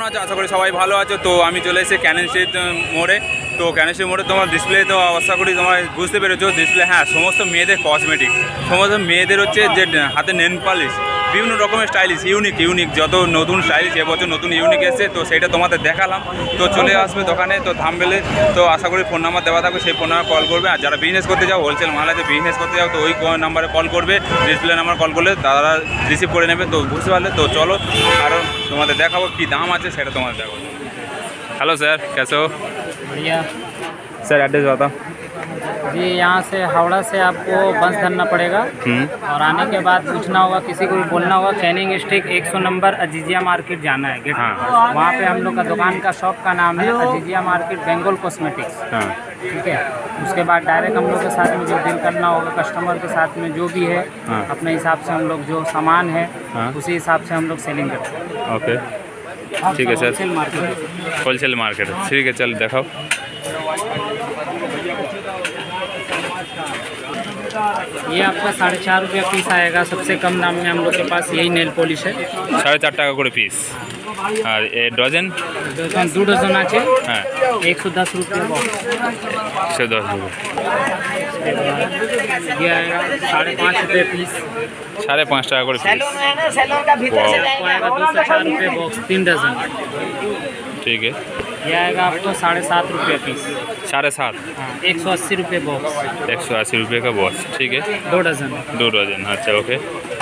কেমন আছো? আশা করি সবাই ভালো আছো। তো আমি চলে এসেছি ক্যানেন স্ট্রিট মোড়ে। তো ক্যানেন স্ট্রিট মোড়ে তোমার ডিসপ্লে তো আশা করি তোমরা বুঝতে পেরেছ। ডিসপ্লে হ্যাঁ সমস্ত মেয়েদের কসমেটিক সমস্ত মেয়েদের হচ্ছে যে হাতে নেন পালিশ বিভিন্ন রকমের স্টাইলিশ ইউনিক ইউনিক যত নতুন স্টাইলিশ এবছর নতুন ইউনিক এসেছে তো সেটা তোমাদের দেখালাম। তো চলে আসবে দোকানে তো থামবেলে। তো আশা করি ফোন নাম্বার দেওয়া থাকবে সেই ফোন নাম্বার কল করবে। আর যারা বিজনেস করতে যাও হোলসেল মাল আছে বিজনেস করতে যাও তো ওই নাম্বারে কল করবে। ডিসপ্লে নাম্বার কল করলে তারা রিসিভ করে নেবে তো বুঝতে পারলে। তো চলো আরও তোমাদের দেখাবো কী দাম আছে সেটা তোমাদের দেখাবো হ্যালো স্যার कैसे हो बढ़िया सर एड्रेस बताओ जी यहाँ से हावड़ा से आपको बस धरना पड़ेगा हम्म, और आने के बाद पूछना होगा किसी को भी बोलना होगा canning stick 100 number Aziziya market जाना है गेट हाँ। वहाँ पे हम लोग का दुकान का शॉप का नाम है अजीजिया मार्केट बेंगोल कॉस्मेटिक्स हाँ ठीक है? उसके बाद डायरेक्ट हम लोग के साथ में जो डील करना होगा कस्टमर के साथ में जो भी है हाँ। अपने हिसाब से हम लोग जो सामान है हाँ। उसी हिसाब से हम लोग सेलिंग करते हैं। ओके हाँ, ठीक है सर होलसेल मार्केट ठीक है चल देखो ये आपका साढ़े चार रुपया पीस आएगा। सबसे कम दाम में हम लोग के पास यही नेल पॉलिश है। साढ़े चार टाका पीस আর এ ডজন डजन दो डजन আছে হ্যাঁ एक सौ दस रुपये बॉक्स সে দশ রুপে ये आएगा साढ़े पाँच रुपये पीस সাড়ে পাঁচ টাকা করে পিস आपको आएगा दो सौ चार रुपये बॉक्स तीन डजन ठीक है ये आएगा आपको साढ़े सात रुपये पीस साढ़े सात हाँ एक सौ अस्सी रुपये बॉक्स एक सौ अस्सी रुपये का बॉक्स ठीक है दो डजन दो डजन अच्छा ओके और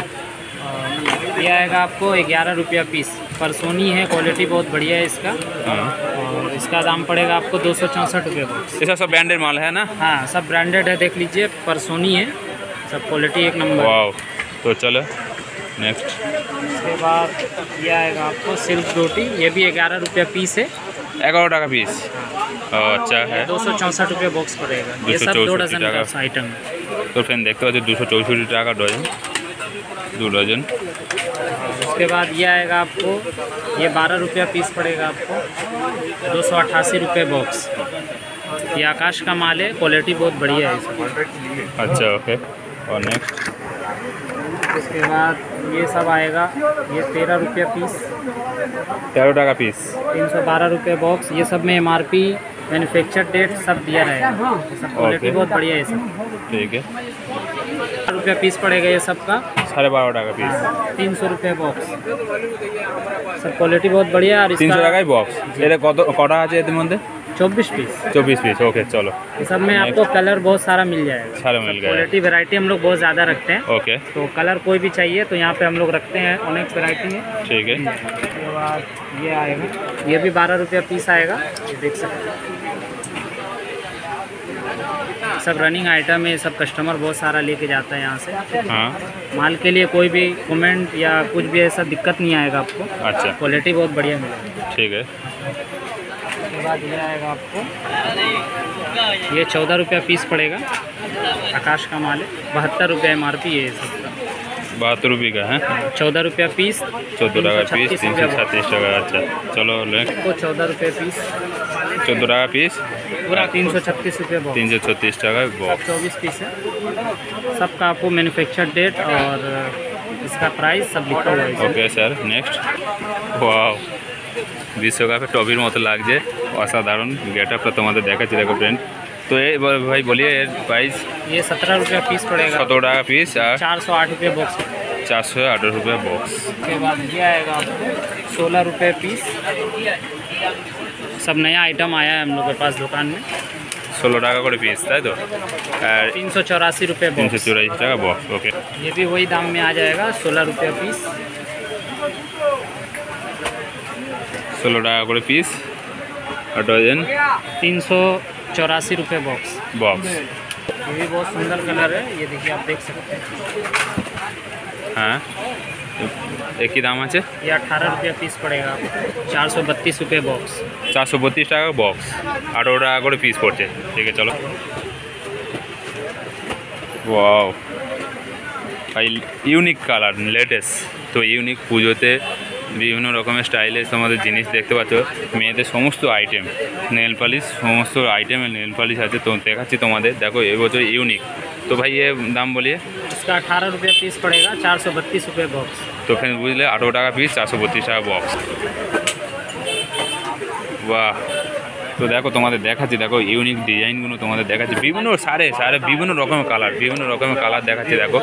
ये आएगा आपको ग्यारह रुपया पीस। पर सोनी है क्वालिटी बहुत बढ़िया है इसका। हाँ। और इसका दाम पड़ेगा आपको दो सौ चौंसठ रुपये इसका सब ब्रांडेड माल है ना? हाँ सब ब्रांडेड है देख लीजिए पर सोनी है। सब क्वालिटी एक नंबर। वाओ तो चलो नेक्स्ट उसके बाद ये आएगा आपको सिल्क रोटी ये भी ग्यारह रुपया पीस है। ग्यारह टाका पीस। हाँ। अच्छा है। दो सौ चौंसठ रुपये बॉक्स पड़ेगा। ये सब दो डजन का आइटम तो फिर देखते हो दो सौ चौंसठ का डजन दो डजन उसके बाद ये आएगा आपको ये बारह रुपया पीस पड़ेगा आपको दो सौ अट्ठासी रुपये बॉक्स ये आकाश का माल है क्वालिटी बहुत बढ़िया है इसका। अच्छा ओके और नेक्स्ट उसके बाद ये सब आएगा ये तेरह रुपया पीस। तेरह रुपये का पीस? तीन सौ बारह रुपये बॉक्स ये सब में M R P manufacture date सब दिया रहेगा सब क्वालिटी बहुत बढ़िया है इसका। ठीक है। रुपया पीस पड़ेगा ये सब का। সাড়ে বারো টাকা পিস तीन सौ रुपये बॉक्स सब क्वालिटी बहुत बढ़िया है और তিনশো इसका টাকায় বক্স এটা কত কটা আছে এর মধ্যে चौबीस पीस चौबीस पीस ओके चलो ये सब में आपको कलर बहुत सारा मिल जाएगा सारा मिल गया क्वालिटी वैरायटी हम लोग बहुत ज़्यादा रखते हैं ओके तो कलर कोई भी चाहिए तो यहाँ पे हम लोग रखते हैं अनेक वैरायटी है ठीक है उसके बाद ये आएगा ये भी बारह रुपया पीस आएगा ये देख सकते हैं सब रनिंग आइटम है सब कस्टमर बहुत सारा लेके जाता है यहाँ से। हाँ। माल के लिए कोई भी कमेंट या कुछ भी ऐसा दिक्कत नहीं आएगा आपको। अच्छा। क्वालिटी बहुत बढ़िया मिलेगी। ठीक है। उसके बाद ये आएगा आपको। ये चौदह रुपया पीस पड़ेगा। आकाश का माल है। बहत्तर रुपया एम आर पी है सबका बहत्तर रुपये का है। चौदह रुपया पीस चौदह टाका पीस तीन सौ छत्तीस टाका अच्छा चलो को चौदह रुपये पीस चौदह रहा पीस। पूरा तीन सौ छत्तीस रुपये तीन सौ छत्तीस चौबीस पीस है। सबका आपको मैन्युफैक्चर डेट और इसका प्राइस सब लिखा हुआ है ओके सर नेक्स्ट वाव বিশ্বকাপে টবির मत লাগছে असाधारण গেট আপটা তোমাদের দেখাচ্ছি দেখো ফ্রেন্ড তো এই ভাই বলিয়ে এর प्राइस ये सत्रह रुपया पीस पड़ेगा। सत्रह टाका पीस हाँ। चार सौ आठ रुपये बॉक्स चार सौ आठ रुपये बॉक्स उसके बाद ये आएगा सोलह रुपये पीस। सब नया आइटम आया है हम लोग के पास दुकान में ষোলো টাকা করে পিস তাই তো আর तीन सौ चौरासी रुपये তিনশো बॉक्स চুরাশি টাকা বক্স ওকে ये भी वही दाम में आ जाएगा सोलह रुपये पीस ষোলো টাকা করে পিস আর ডজন तीन सौ चौरासी रुपये बॉक्स বক্স ये भी बहुत सुंदर कलर है ये देखिए आप देख सकते हैं হ্যাঁ একই দাম আছে ये अठारह रुपया पीस पड़ेगा आपको चार सौ बत्तीस रुपये बॉक्स চারশো বত্রিশ টাকা বক্স আঠারো টাকা করে পিস পড়ছে ঠিক আছে চলো ওয়াও ভাই ইউনিক কালার লেটেস্ট তো ইউনিক পুজোতে বিভিন্ন রকমের স্টাইলের তোমাদের জিনিস দেখতে পাচ্ছ মেয়েদের সমস্ত আইটেম নেল পালিশ সমস্ত আইটেমের নেল পালিশ আছে তো দেখাচ্ছি তোমাদের দেখো এবছর ইউনিক তো ভাই এ দাম বলিয়ে इसका अठारह रुपया पीस पड़ेगा चार सौ बत्तीस रुपये बॉक्स তো ফ্রেন্ড বুঝলে আঠারো টাকা পিস চারশো বত্রিশ টাকা বক্স বাহ তো দেখো তোমাদের দেখাচ্ছি দেখো ইউনিক ডিজাইনগুলো তোমাদের দেখাচ্ছি বিভিন্ন সারে সারে বিভিন্ন রকমের কালার বিভিন্ন রকমের কালার দেখাচ্ছি দেখো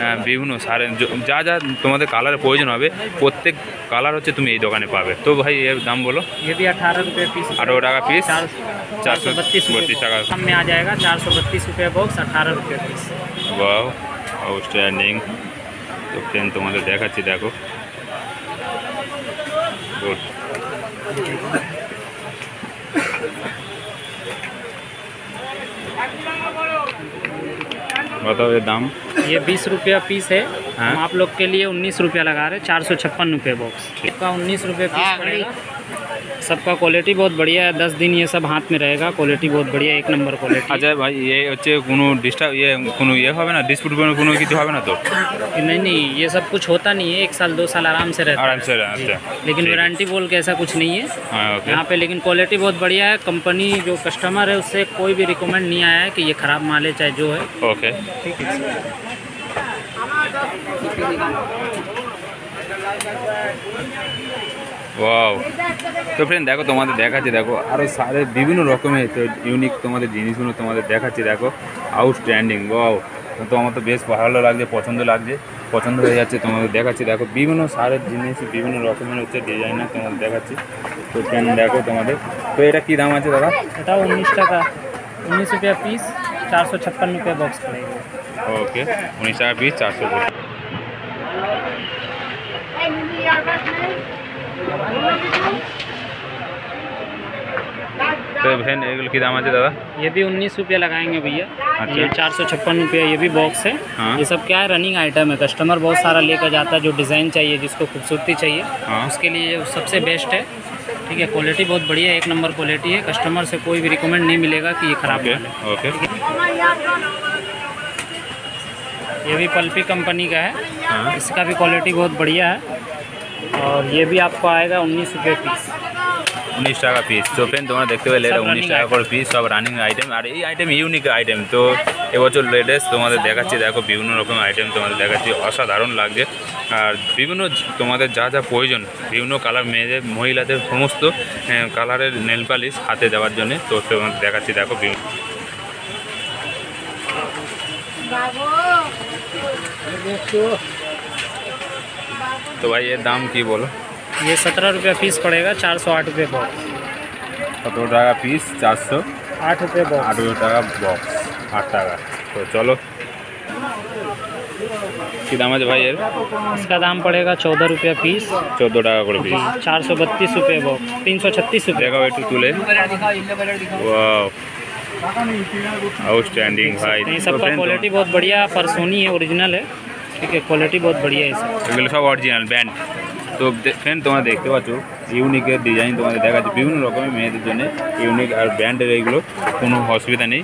হ্যাঁ, বিভিন্ন সারে য- যা যা তোমাদের কালারের প্রয়োজন হবে প্রত্যেক কালার হচ্ছে তুমি এই দোকানে পাবে তো ভাই এর দাম বলো ये भी अठारह रुपये पीस আঠারো টাকা পিস चार चार चार सौ सौ बत्तीस बत्तीस टाका। कम में आ जाएगा चार सौ बत्तीस रुपये बॉक्स अठारह रुपये पीस ওয়াও আউটস্ট্যান্ডিং তো ফ্রেন্ড তোমাদের দেখাচ্ছি দেখো গুড बताओ ये दाम। ये बीस रुपया पीस है। हाँ। हम आप लोग के लिए उन्नीस रुपया लगा रहे हैं चार सौ छप्पन रुपये बॉक्स इसका उन्नीस रुपये पीस पड़ेगा। सबका क्वालिटी बहुत बढ़िया है दस दिन ये सब हाथ में रहेगा क्वालिटी बहुत बढ़िया है, एक नंबर क्वालिटी আচ্ছা ভাই এ হচ্ছে কোনো ডিস্টার্ব ইয়ে কোনো ইয়ে হবে না ডিসপুট কোনো কিছু হবে না তো नहीं नहीं ये सब कुछ होता नहीं है एक साल दो साल आराम से रहता आराम से है रहता है। जी। लेकिन ठीक है। वारंटी बोल के ऐसा कुछ नहीं है হ্যাঁ ওকে यहाँ पे लेकिन क्वालिटी बहुत बढ़िया है कंपनी जो कस्टमर है उससे कोई भी रिकमेंड नहीं आया है कि ये ख़राब माल है चाहे जो है ওকে ठीक है ওয়াও তো ফ্রেন্ড দেখো তোমাদের দেখাচ্ছি দেখো আরও সারে বিভিন্ন রকমের তো ইউনিক তোমাদের জিনিসগুলো তোমাদের দেখাচ্ছি দেখো আউটস্ট্যান্ডিং ওয়াও তো আমার তো বেশ ভালো লাগছে পছন্দ লাগছে পছন্দ হয়ে যাচ্ছে তোমাদের দেখাচ্ছি দেখো বিভিন্ন সারের জিনিস বিভিন্ন রকমের হচ্ছে ডিজাইনার তোমাদের দেখাচ্ছি তো ফ্রেন্ড দেখো তোমাদের তো এটা কী দাম আছে দাদা बताओ उन्नीस टका उन्नीस रुपया पीस चार सौ छप्पन रुपये बॉक्स पड़ेगा ওকে উনিশ টাকা পিস চারশো तो बहन एक की दाम आते दादा? ये भी उन्नीस रुपया लगाएँगे भैया। अच्छा। ये चार सौ छप्पन रुपया ये भी बॉक्स है। हाँ। ये सब क्या है? रनिंग आइटम है। कस्टमर बहुत सारा लेकर जाता है जो डिज़ाइन चाहिए जिसको खूबसूरती चाहिए हाँ। उसके लिए सबसे बेस्ट है। ठीक है क्वालिटी बहुत बढ़िया एक नंबर क्वालिटी है। कस्टमर से कोई भी रिकमेंड नहीं मिलेगा कि ये ख़राब है। ओके ये भी पल्पी कंपनी का है। हाँ। इसका भी क्वालिटी बहुत बढ़िया है। और ये भी आपको आएगा उन्नीस रुपये पीस উনিশ টাকা পিস তো ফ্রেন্ড তোমরা দেখতে পেলে এটা সব উনিশ running টাকা item। করে পিস সব রানিং আইটেম আর এই আইটেম ইউনিক আইটেম তো এবছর লেটেস্ট তোমাদের দেখাচ্ছি দেখো বিভিন্ন রকম আইটেম তোমাদের দেখাচ্ছি অসাধারণ লাগছে আর বিভিন্ন জ- তোমাদের যা যা প্রয়োজন বিভিন্ন কালার মেয়েদের মহিলাদের সমস্ত কালারের নেল পালিশ হাতে দেওয়ার জন্য তো তোমাদের দেখাচ্ছি দেখো বিভিন্ন तो भाई ये दाम की बोलो। ये सत्रह रुपया पीस पड़ेगा चार सौ आठ रुपये बॉक्स सत्रह रुपये का पीस चार सौ आठ रुपये बॉक्स आठ रुपये का बॉक्स आठ टाका तो चलो। दाम है भाई इसका दाम पड़ेगा चौदह रुपया पीस। चौदह टाका को पीस। चार सौ बत्तीस रुपये बॉक्स तीन सौ छत्तीस रुपये। का वेट तुले आउटस्टैंडिंग भाई। सबका क्वालिटी बहुत बढ़िया परसोनी है ओरिजिनल है। ठीक है क्वालिटी बहुत बढ़िया है इसका এগুলো সব অরিজিনাল ব্যান্ড তো ফ্রেন্ড তোমরা দেখতে পাচ্ছ ইউনিকের ডিজাইন তোমাদের দেখাচ্ছে বিভিন্ন রকমের মেয়েদের জন্য ইউনিক আর ব্র্যান্ডের এইগুলো কোনো অসুবিধা নেই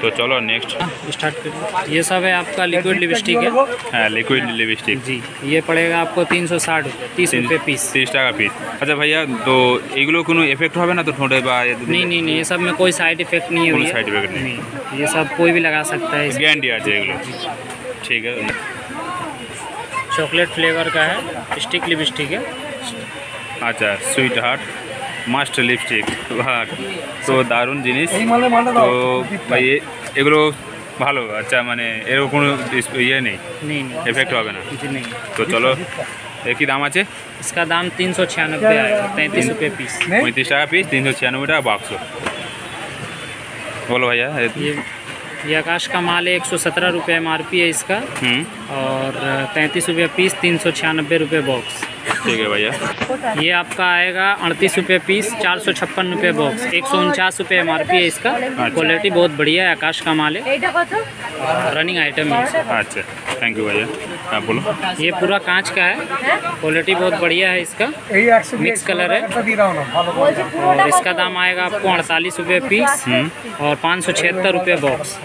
তো চলো নেক্সট स्टार्ट करिए ये सब है आपका लिक्विड लिपस्टिक है হ্যাঁ লিকুইড লিপস্টিক जी ये पड़ेगा आपको तीन सौ साठ तीस रुपये पीस তিরিশ টাকা পিস আচ্ছা ভাইয়া তো এইগুলো কোনো এফেক্ট হবে না তো ঠোঁটে বা এতে- नहीं नहीं नहीं ये सब में कोई साइड इफेक्ट नहीं है কোনো भैया। साइड इफेक्ट नहीं नहीं ये सब कोई भी लगा सकता है इसमें। গ্যারান্টি আছে এগুলো ঠিক আছে चॉकलेट फ्लेवर का है स्टिक लिपस्टिक है আচ্ছা sweet heart must lipstick heart তো দারুণ জিনিস তো ভাই এ- এগুলো ভালো আচ্ছা মানে এরকম কোনো ডিস- ইয়ে নেই नहीं नहीं এফেক্ট হবে না जी नहीं তো চলো এর কি দাম আছে इसका दाम तीन सौ छियानबे आएगा तैंतीस रुपये पीस পঁয়ত্রিশ টাকা পিস তিনশো ছিয়ানব্বই টাকা বাক্স বলো ভাইয়া এ- ये ये आकाश का माल है एक सौ सत्रह रुपये एम आर पी है इसका। और तैंतीस रुपये पीस तीन सौ छियानबे रुपये बॉक्स। ठीक है भैया। ये आपका आएगा अड़तीस रुपये पीस चार सौ छप्पन रुपये बॉक्स एक सौ उनचास रुपये एम है इसका। क्वालिटी बहुत बढ़िया है आकाश का माल है। रनिंग आइटम है अच्छा थैंक यू भैया। आप बोलो। ये पूरा कांच का है। क्वालिटी बहुत बढ़िया है इसका। मिक्स कलर है। और इसका दाम आएगा आपको अड़तालीस रुपये पीस और पाँच सौ छिहत्तर रुपये बॉक्स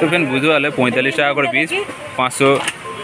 तो फिर बुझे वाले पैंतालीस टाका पीस पाँच सौ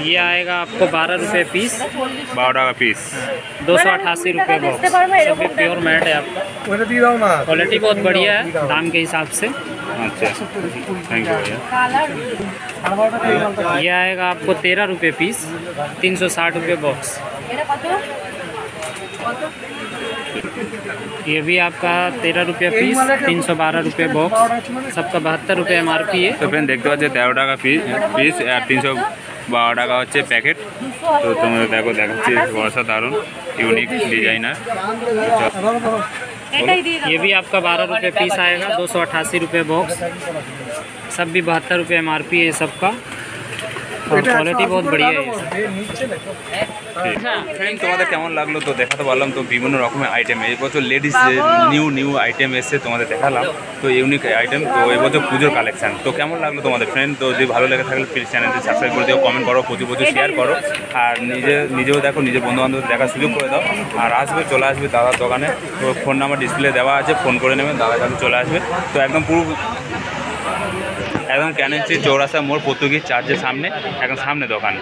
ये आएगा आपको बारह रुपये पीस। बारह का पीस। दो सौ अठासी रुपये प्योर मैट है आपका। क्वालिटी बहुत बढ़िया है दाम के हिसाब से। अच्छा थैंक यू भैया। ये आएगा आपको तेरह रुपये पीस तीन सौ साठ रुपये बॉक्स ये भी आपका तेरह रुपया पीस तीन सौ बारह रुपये बॉक्स सबका बहत्तर रुपये एम आर पी है। तो फिर देखते हो तेरह का पीस पीस तीन सौ বারো টাকা হচ্ছে প্যাকেট তো তোমরা দেখো দেখাচ্ছি বর্ষা দারুণ ইউনিক ডিজাইনার এটাই দিয়ে দাও ये भी आपका बारह रुपये पीस आएगा दो सौ अट्ठासी रुपये बॉक्स सब भी बहत्तर रुपये एम आर पी है सबका কোয়ালিটি বহুত বড়িয়া ফ্রেন্ড তোমাদের কেমন লাগল তো দেখাতে পারলাম তো বিভিন্ন রকমের আইটেম এই বছর লেডিস নিউ নিউ আইটেম এসে তোমাদের দেখালাম তো ইউনিক আইটেম তো এই পুজোর কালেকশান তো কেমন লাগল তোমাদের ফ্রেন্ড তো যদি ভালো লেগে থাকলে প্লিজ চ্যানেলটি সাবস্ক্রাইব করে দিও কমেন্ট করো প্রচুর প্রচুর শেয়ার করো আর নিজে নিজেও দেখো নিজের বন্ধুবান্ধবদের দেখার সুযোগ করে দাও আর আসবে চলে আসবে দাদার দোকানে তো ফোন নাম্বার ডিসপ্লে দেওয়া আছে ফোন করে নেবে দাদা কাছে চলে আসবে তো একদম পুরো একদম ক্যানেন্সি চৌরাস্তা মোড়, পর্তুগিজ চার্চের সামনে এখন সামনে দোকান।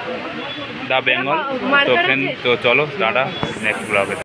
দা বেঙ্গল, তো ফ্রেন্ড তো চলো, টাটা নেক্সট ব্লগে